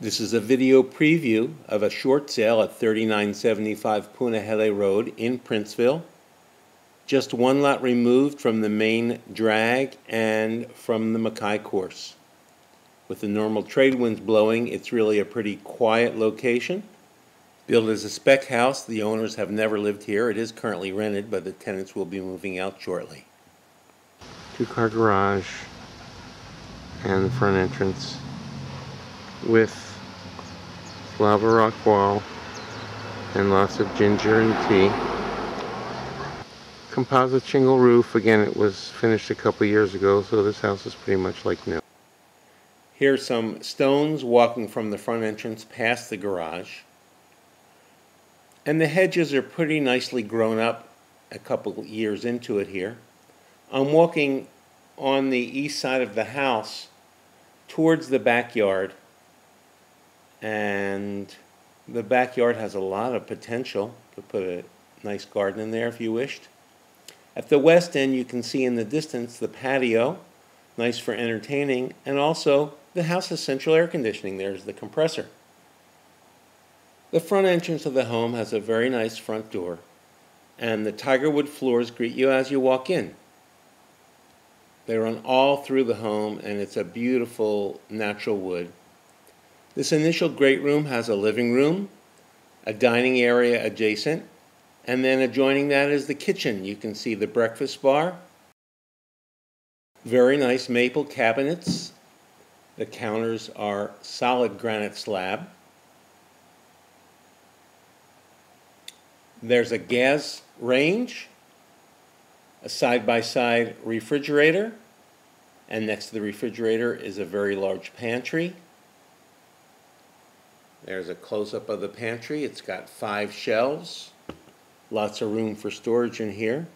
This is a video preview of a short sale at 3975 Punahele Road in Princeville. Just one lot removed from the main drag and from the Makai course. With the normal trade winds blowing, it's really a pretty quiet location. Built as a spec house, the owners have never lived here. It is currently rented, but the tenants will be moving out shortly. Two-car garage and the front entrance with lava rock wall and lots of ginger and ti. Composite shingle roof, again it was finished a couple years ago so this house is pretty much like new. Here's some stones walking from the front entrance past the garage. And the hedges are pretty nicely grown up a couple years into it here. I'm walking on the east side of the house towards the backyard and the backyard has a lot of potential. Could put a nice garden in there if you wished. At the west end, you can see in the distance the patio, nice for entertaining, and also the house has central air conditioning. There's the compressor. The front entrance of the home has a very nice front door, and the tigerwood floors greet you as you walk in. They run all through the home, and it's a beautiful natural wood. This initial great room has a living room, a dining area adjacent, and then adjoining that is the kitchen. You can see the breakfast bar. Very nice maple cabinets. The counters are solid granite slab. There's a gas range, a side-by-side -side refrigerator, and next to the refrigerator is a very large pantry. There's a close-up of the pantry. It's got five shelves. Lots of room for storage in here.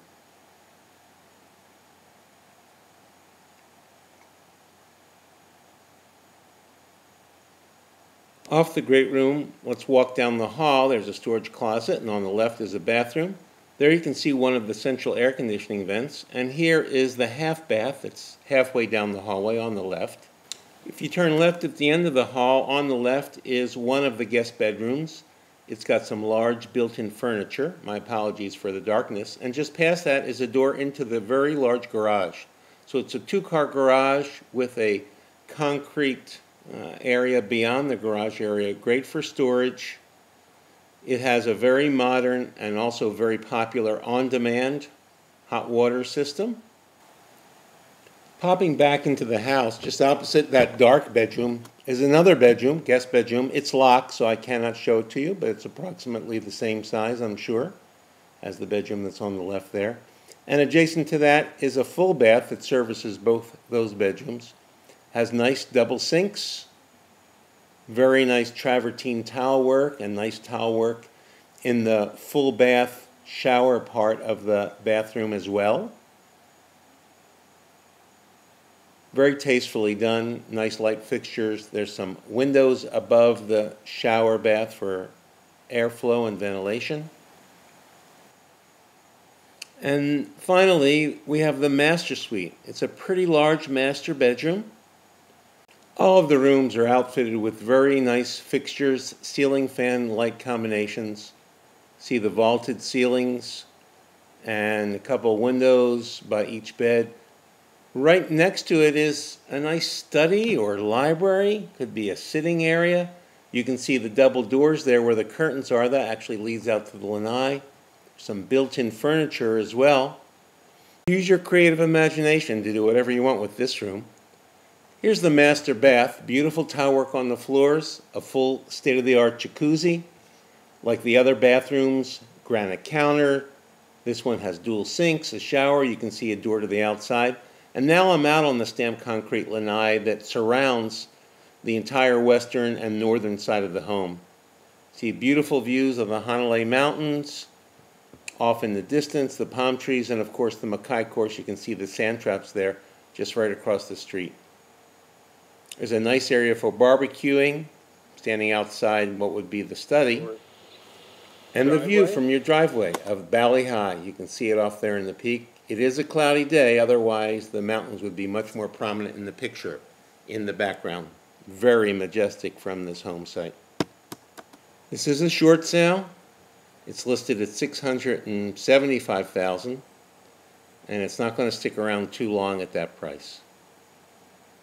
Off the great room, let's walk down the hall. There's a storage closet, and on the left is a bathroom. There you can see one of the central air conditioning vents, and here is the half bath. It's halfway down the hallway on the left. If you turn left at the end of the hall, on the left is one of the guest bedrooms. It's got some large built-in furniture. My apologies for the darkness. And just past that is a door into the very large garage. So it's a two-car garage with a concrete uh, area beyond the garage area. Great for storage. It has a very modern and also very popular on-demand hot water system. Popping back into the house, just opposite that dark bedroom, is another bedroom, guest bedroom. It's locked, so I cannot show it to you, but it's approximately the same size, I'm sure, as the bedroom that's on the left there. And adjacent to that is a full bath that services both those bedrooms. Has nice double sinks, very nice travertine tile work, and nice tile work in the full bath shower part of the bathroom as well. Very tastefully done, nice light fixtures. There's some windows above the shower bath for airflow and ventilation. And finally, we have the master suite. It's a pretty large master bedroom. All of the rooms are outfitted with very nice fixtures, ceiling fan light combinations. See the vaulted ceilings and a couple windows by each bed. Right next to it is a nice study or library, could be a sitting area. You can see the double doors there where the curtains are. That actually leads out to the lanai. Some built-in furniture as well. Use your creative imagination to do whatever you want with this room. Here's the master bath. Beautiful tile work on the floors, a full state-of-the-art jacuzzi. Like the other bathrooms, granite counter. This one has dual sinks, a shower. You can see a door to the outside. And now I'm out on the stamped concrete lanai that surrounds the entire western and northern side of the home. See beautiful views of the Hanalei Mountains, off in the distance, the palm trees, and of course the Makai course. You can see the sand traps there just right across the street. There's a nice area for barbecuing, standing outside what would be the study. And the view from your driveway of Bali Hai. You can see it off there in the peak. It is a cloudy day, otherwise the mountains would be much more prominent in the picture in the background. very majestic from this home site. This is a short sale. It's listed at six hundred and seventy-five thousand, and it's not gonna stick around too long at that price.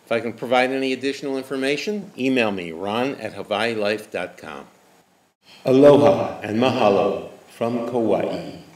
If I can provide any additional information, email me, ron at hawaiilife.com. Aloha and mahalo from Kauai.